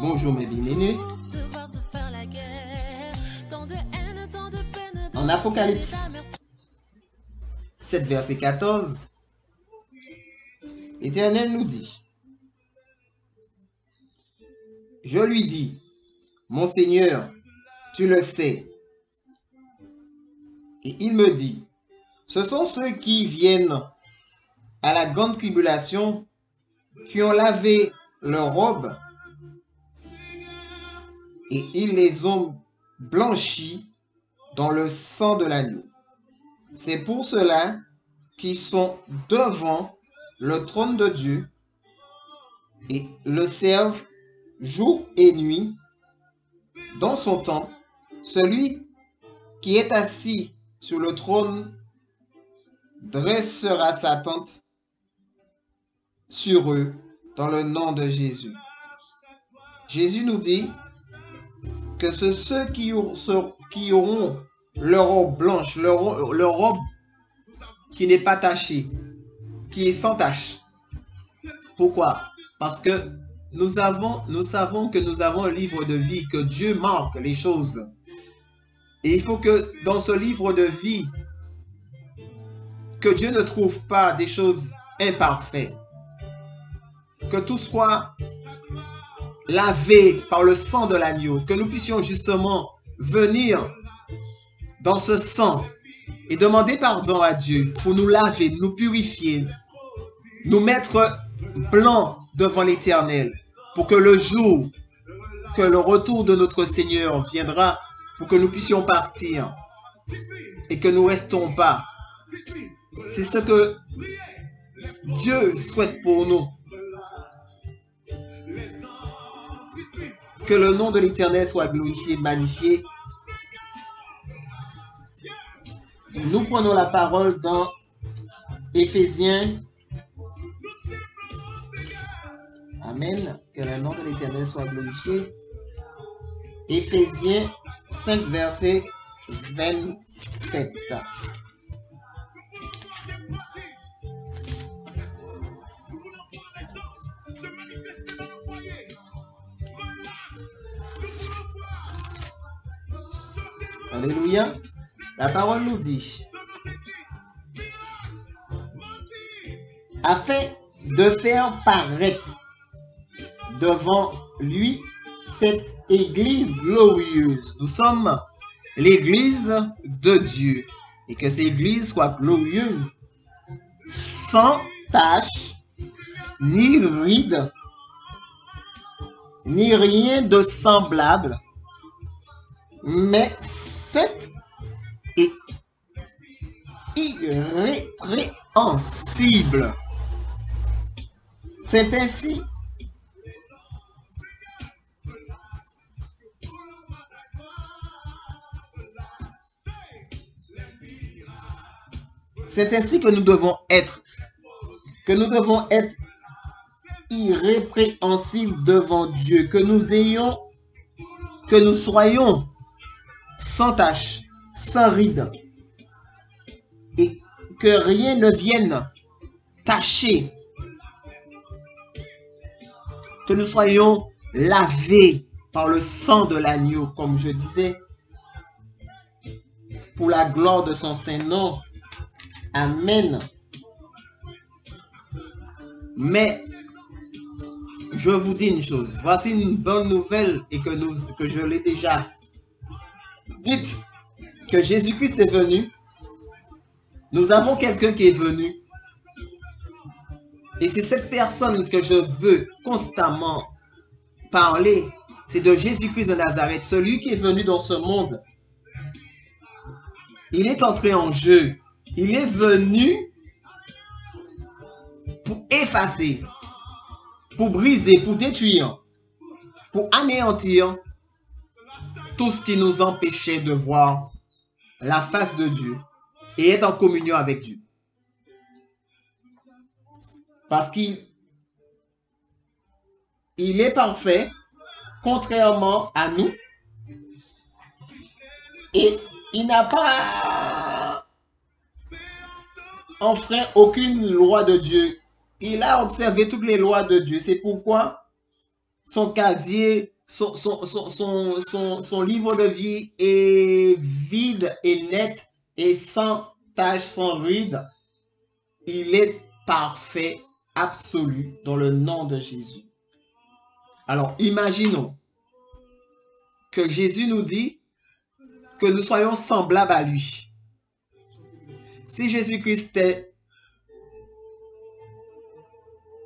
Bonjour mes bien-aimés. En Apocalypse 7, verset 14, l'Éternel nous dit, Je lui dis, Mon Seigneur, tu le sais. Et il me dit, Ce sont ceux qui viennent à la grande tribulation, qui ont lavé leurs robes, et ils les ont blanchis dans le sang de l'agneau. C'est pour cela qu'ils sont devant le trône de Dieu et le servent jour et nuit dans son temps. Celui qui est assis sur le trône dressera sa tente sur eux dans le nom de Jésus. Jésus nous dit que c'est ceux qui, auront leur robe blanche, leur, robe qui n'est pas tachée, qui est sans tache. Pourquoi? Parce que nous, nous savons que nous avons un livre de vie, que Dieu marque les choses. Et il faut que dans ce livre de vie, que Dieu ne trouve pas des choses imparfaites. Que tout soit lavé par le sang de l'agneau. Que nous puissions justement venir dans ce sang et demander pardon à Dieu pour nous laver, nous purifier, nous mettre blancs devant l'Éternel, pour que le jour que le retour de notre Seigneur viendra, pour que nous puissions partir et que nous restons pas. C'est ce que Dieu souhaite pour nous. Que le nom de l'Éternel soit glorifié, magnifié Nous prenons la parole dans Éphésiens. Amen. Que le nom de l'Éternel soit glorifié. Éphésiens 5, verset 27. Alléluia. La parole nous dit, afin de faire paraître devant lui cette église glorieuse. Nous sommes l'église de Dieu et que cette église soit glorieuse, sans tache, ni ride, ni rien de semblable, mais cette irrépréhensible. C'est ainsi C'est ainsi que nous devons être. Que nous devons être irrépréhensibles devant Dieu. Que nous ayons, que nous soyons sans tache, sans ride, que rien ne vienne tâcher. Que nous soyons lavés par le sang de l'agneau, comme je disais, pour la gloire de son Saint-Nom. Amen. Mais je vous dis une chose. Voici une bonne nouvelle et que, nous, que je l'ai déjà dite. Que Jésus-Christ est venu nous avons quelqu'un qui est venu. Et c'est cette personne que je veux constamment parler. C'est de Jésus-Christ de Nazareth, celui qui est venu dans ce monde. Il est entré en jeu. Il est venu pour effacer, pour briser, pour détruire, pour anéantir tout ce qui nous empêchait de voir la face de Dieu et être en communion avec Dieu. Parce qu'il il est parfait, contrairement à nous. Et il n'a pas enfreint aucune loi de Dieu. Il a observé toutes les lois de Dieu. C'est pourquoi son casier, son, son, livre de vie est vide et net et sans tache, sans ride, il est parfait, absolu, dans le nom de Jésus. Alors, imaginons que Jésus nous dit que nous soyons semblables à lui. Si Jésus-Christ est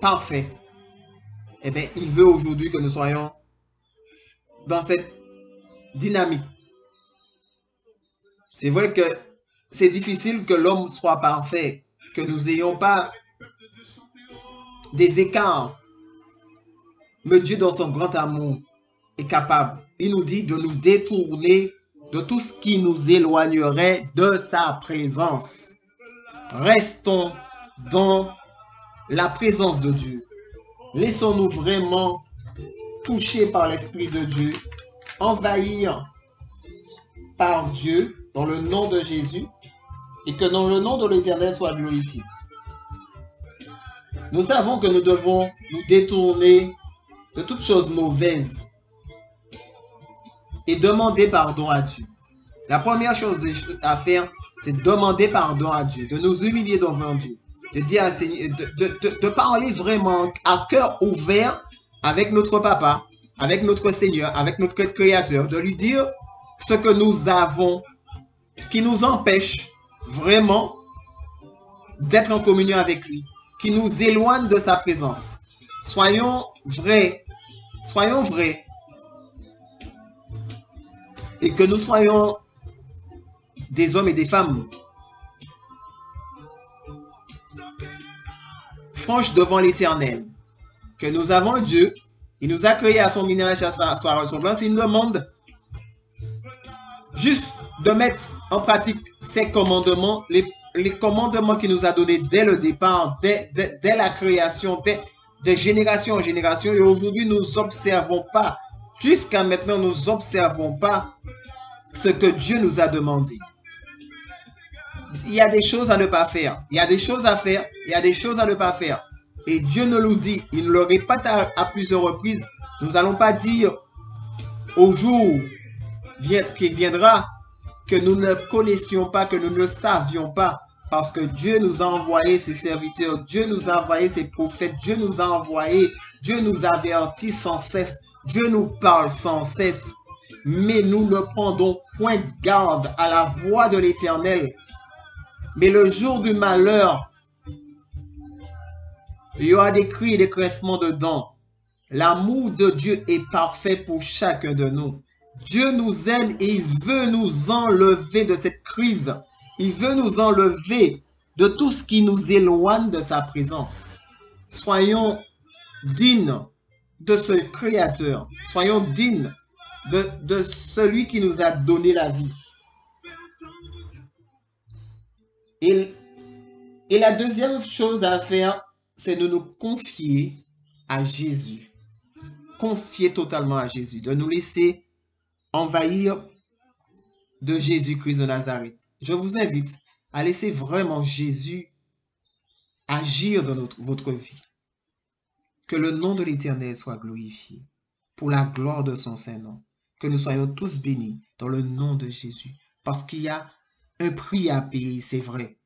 parfait, eh bien, il veut aujourd'hui que nous soyons dans cette dynamique. C'est vrai que c'est difficile que l'homme soit parfait, que nous n'ayons pas des écarts. Mais Dieu, dans son grand amour, est capable. Il nous dit de nous détourner de tout ce qui nous éloignerait de sa présence. Restons dans la présence de Dieu. Laissons-nous vraiment toucher par l'Esprit de Dieu, envahir par Dieu dans le nom de Jésus et que dans le nom de l'Éternel soit glorifié. Nous savons que nous devons nous détourner de toutes choses mauvaises et demander pardon à Dieu. La première chose à faire, c'est demander pardon à Dieu, de nous humilier devant Dieu, de dire à Seigneur, de, parler vraiment à cœur ouvert avec notre papa, avec notre Seigneur, avec notre Créateur, de lui dire ce que nous avons qui nous empêche vraiment d'être en communion avec lui, qui nous éloigne de sa présence. Soyons vrais, soyons vrais, et que nous soyons des hommes et des femmes franches devant l'éternel, que nous avons Dieu, il nous a créé à son minage, à sa, ressemblance, il nous demande juste de mettre en pratique ces commandements, les, commandements qu'il nous a donnés dès le départ, dès, la création, de génération en génération. Et aujourd'hui, nous n'observons pas, jusqu'à maintenant, nous n'observons pas ce que Dieu nous a demandé. Il y a des choses à ne pas faire. Il y a des choses à faire. Il y a des choses à ne pas faire. Et Dieu nous le dit. Il nous le répète à, à plusieurs reprises. Nous n'allons pas dire au jour qui viendra que nous ne connaissions pas, que nous ne savions pas. Parce que Dieu nous a envoyé ses serviteurs, Dieu nous a envoyé ses prophètes, Dieu nous a envoyé, Dieu nous avertit sans cesse, Dieu nous parle sans cesse. Mais nous ne prendons point garde à la voix de l'Éternel. Mais le jour du malheur, il y aura des cris et des cressements de. L'amour de Dieu est parfait pour chacun de nous. Dieu nous aime et il veut nous enlever de cette crise. Il veut nous enlever de tout ce qui nous éloigne de sa présence. Soyons dignes de ce Créateur. Soyons dignes de, celui qui nous a donné la vie. Et la deuxième chose à faire, c'est de nous confier à Jésus. Confier totalement à Jésus. De nous laisser envahir de Jésus-Christ de Nazareth. Je vous invite à laisser vraiment Jésus agir dans votre vie. Que le nom de l'Éternel soit glorifié pour la gloire de son Saint-Nom. Que nous soyons tous bénis dans le nom de Jésus. Parce qu'il y a un prix à payer, c'est vrai.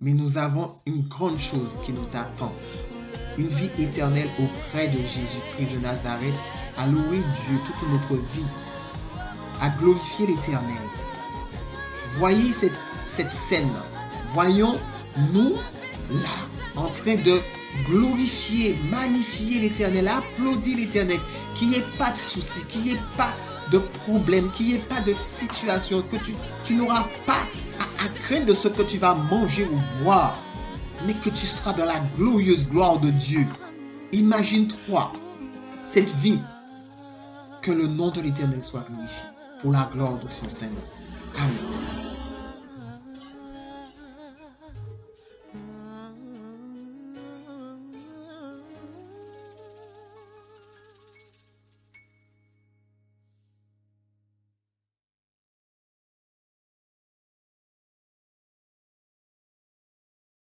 Mais nous avons une grande chose qui nous attend. Une vie éternelle auprès de Jésus-Christ de Nazareth. À louer Dieu toute notre vie à glorifier l'Éternel. Voyez cette, scène. Voyons-nous là, en train de glorifier, magnifier l'Éternel, applaudir l'Éternel, qu'il n'y ait pas de soucis, qu'il n'y ait pas de problème, qu'il n'y ait pas de situation, que tu, n'auras pas à de ce que tu vas manger ou boire, mais que tu seras dans la glorieuse gloire de Dieu. Imagine-toi cette vie, que le nom de l'Éternel soit glorifié pour la gloire de son Seigneur. Amen.